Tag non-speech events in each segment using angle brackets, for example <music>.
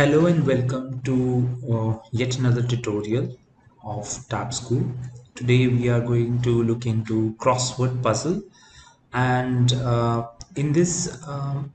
Hello and welcome to uh, yet another tutorial of Tabschool. Today we are going to look into crossword puzzle and uh, in this um,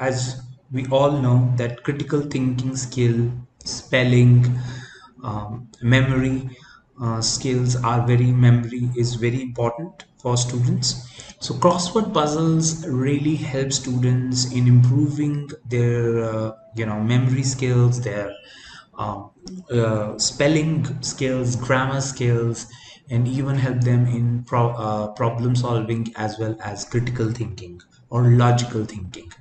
as we all know that critical thinking skill, spelling, um, memory uh, skills are very memory is very important for students. So crossword puzzles really help students in improving their uh, you know memory skills their um, uh, spelling skills grammar skills and even help them in pro uh, problem solving as well as critical thinking or logical thinking.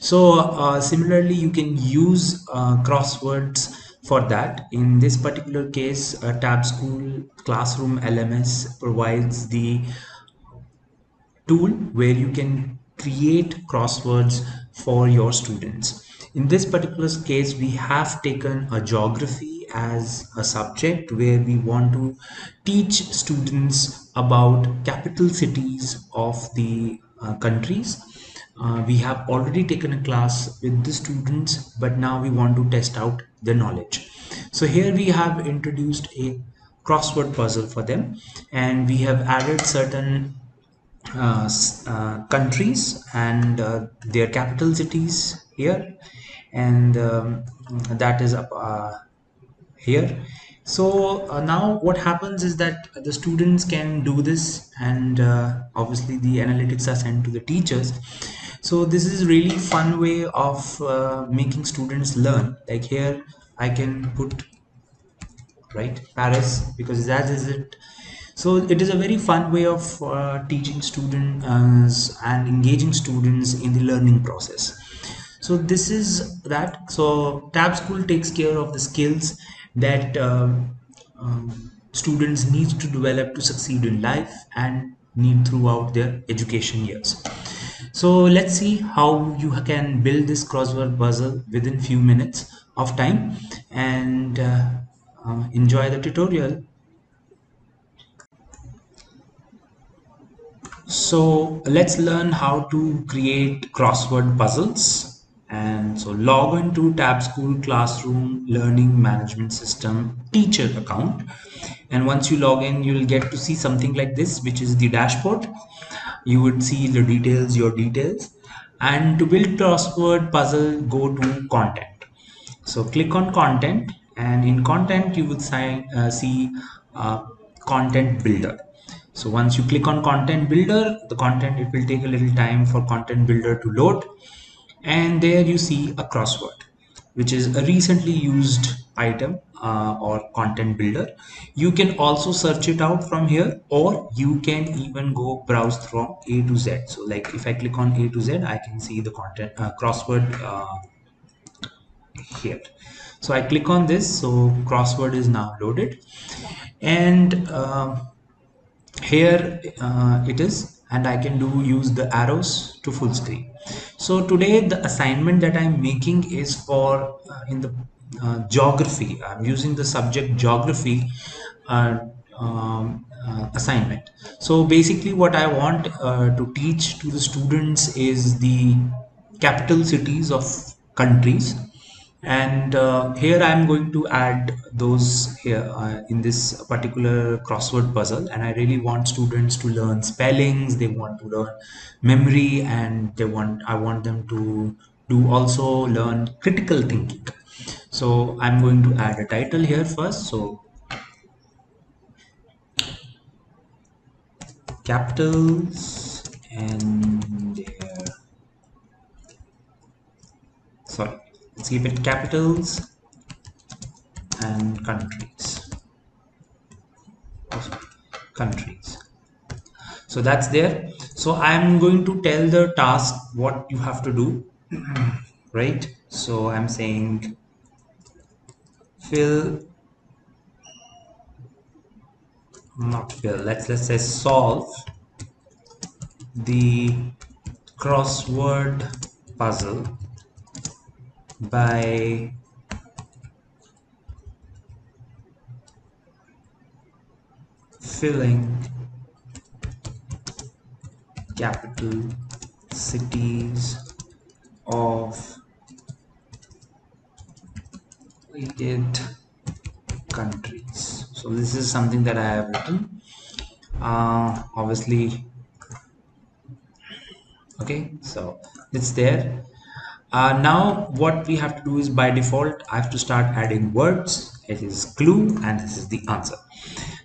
So uh, similarly you can use uh, crosswords for that. In this particular case uh, Tabschool classroom lms provides the tool where you can create crosswords for your students. In this particular case we have taken a geography as a subject where we want to teach students about capital cities of the uh, countries. Uh, we have already taken a class with the students but now we want to test out the knowledge. So here we have introduced a crossword puzzle for them and we have added certain uh, uh, countries and uh, their capital cities here. And um, that is up uh, here. So uh, now what happens is that the students can do this and uh, obviously the analytics are sent to the teachers. So this is really fun way of making students learn. Like here I can put right Paris because that is it so it is a very fun way of uh, teaching students uh, and engaging students in the learning process. So this is that. So Tabschool takes care of the skills that um, um, students need to develop to succeed in life and need throughout their education years. So let's see how you can build this crossword puzzle within few minutes of time. And uh, uh, enjoy the tutorial So let's learn how to create crossword puzzles. And so log into Tabschool Classroom Learning Management System teacher account. And once you log in, you'll get to see something like this, which is the dashboard. You would see the details, your details. And to build crossword puzzle, go to content. So click on content and in content, you would sign, uh, see uh, content builder so once you click on content builder the content it will take a little time for content builder to load. And there you see a crossword which is a recently used item uh, or content builder. You can also search it out from here or you can even go browse from a to z. So like if i click on a to z i can see the content uh, crossword uh, here. So i click on this. So crossword is now loaded. And uh, here uh, it is and I can do use the arrows to full screen. So today the assignment that I'm making is for uh, in the uh, geography. I'm using the subject geography uh, um, uh, assignment. So basically what I want uh, to teach to the students is the capital cities of countries and uh, here I am going to add those here uh, in this particular crossword puzzle. And I really want students to learn spellings. They want to learn memory and they want I want them to do also learn critical thinking. So I'm going to add a title here first. So capitals and let's keep it capitals and countries. Countries. So that's there. So i'm going to tell the task what you have to do <clears throat> right? So i'm saying fill not fill. Let's let's say solve the crossword puzzle by filling capital cities of create countries. So this is something that I have written. Uh, obviously okay so it's there uh, now what we have to do is by default I have to start adding words. It is clue and this is the answer.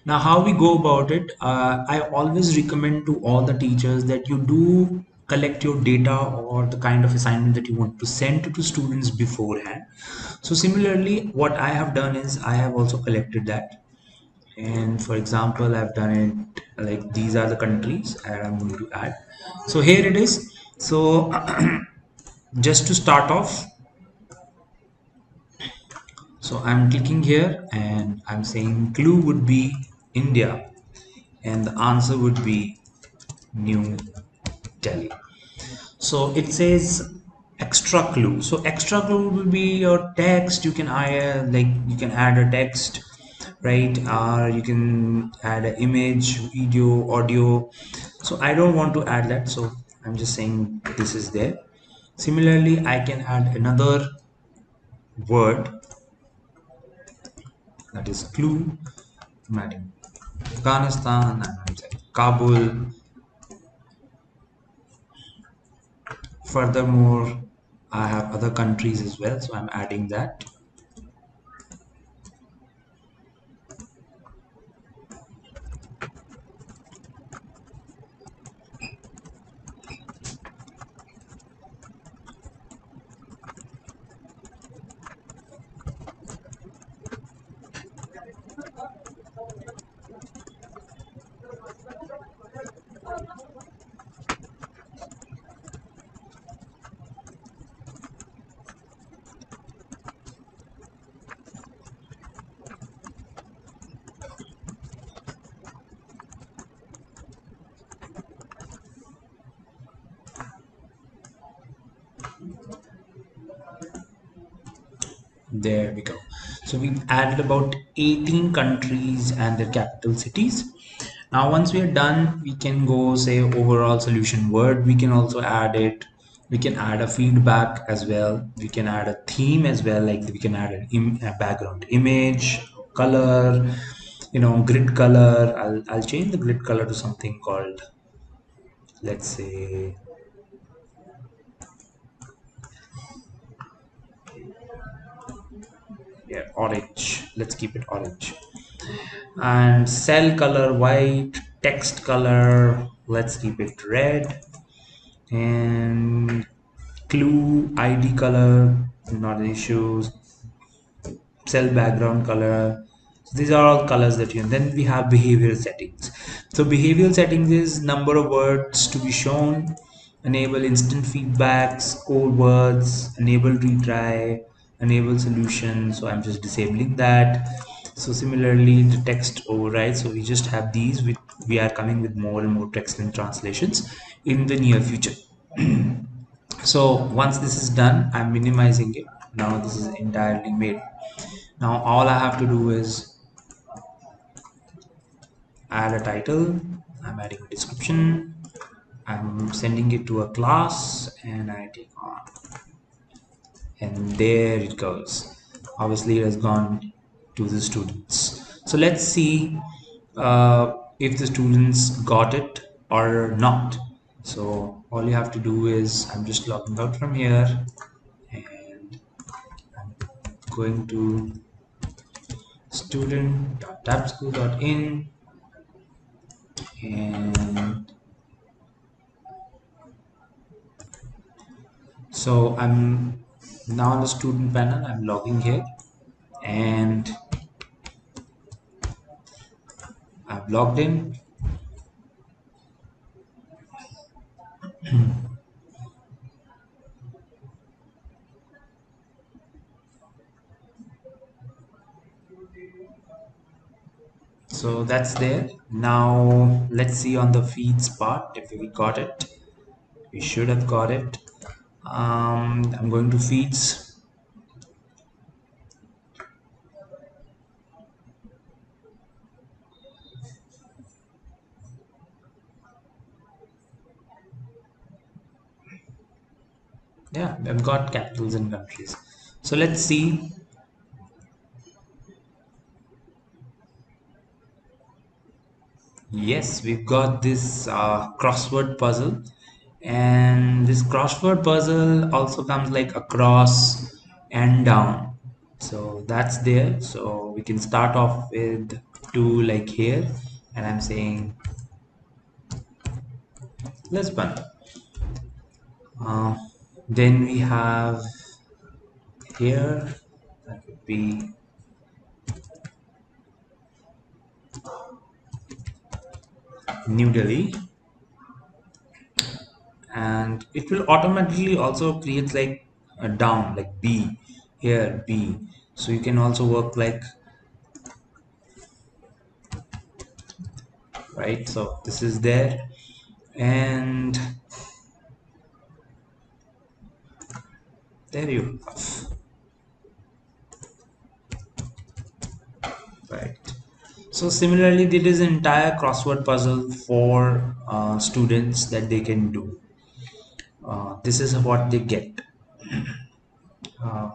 Now how we go about it uh, I always recommend to all the teachers that you do collect your data or the kind of assignment that you want to send to students beforehand. So similarly what I have done is I have also collected that. And for example I've done it like these are the countries I'm going to add. So here it is. So <clears throat> just to start off. So I'm clicking here and I'm saying clue would be India and the answer would be New Delhi. So it says extra clue. So extra clue will be your text. You can add like you can add a text right? Or you can add an image video audio. So I don't want to add that. So I'm just saying this is there similarly I can add another word that is clue I'm Afghanistan and Kabul. Furthermore I have other countries as well so I'm adding that there we go. So we've added about 18 countries and their capital cities. Now once we are done we can go say overall solution word. We can also add it. We can add a feedback as well. We can add a theme as well. Like we can add an a background image color you know grid color. I'll, I'll change the grid color to something called let's say yeah orange. Let's keep it orange. And cell color white. Text color let's keep it red. And clue id color not an issue. Cell background color. So these are all colors that you and then we have behavioral settings. So behavioral settings is number of words to be shown enable instant feedbacks code words enable retry enable solution so i'm just disabling that. So similarly the text override so we just have these we, we are coming with more and more text and translations in the near future. <clears throat> So once this is done i'm minimizing it. Now this is entirely made. Now all i have to do is add a title. I'm adding a description. I'm sending it to a class and i take on and there it goes. Obviously it has gone to the students. So let's see uh, if the students got it or not. So all you have to do is I'm just logging out from here. And I'm going to student.tabschool.in and so I'm now on the student panel I'm logging here. And I've logged in. So that's there. Now let's see on the feeds part if we got it. We should have got it um, I'm going to feeds. Yeah we've got capitals and countries. So let's see. Yes we've got this uh, crossword puzzle and this crossword puzzle also comes like across and down. So that's there. So we can start off with two like here, and I'm saying Lisbon. Uh, then we have here that would be New Delhi and it will automatically also create like a down like B here B. So you can also work like right? So this is there. And there you have right. So similarly there is entire crossword puzzle for uh, students that they can do uh, this is what they get. Uh,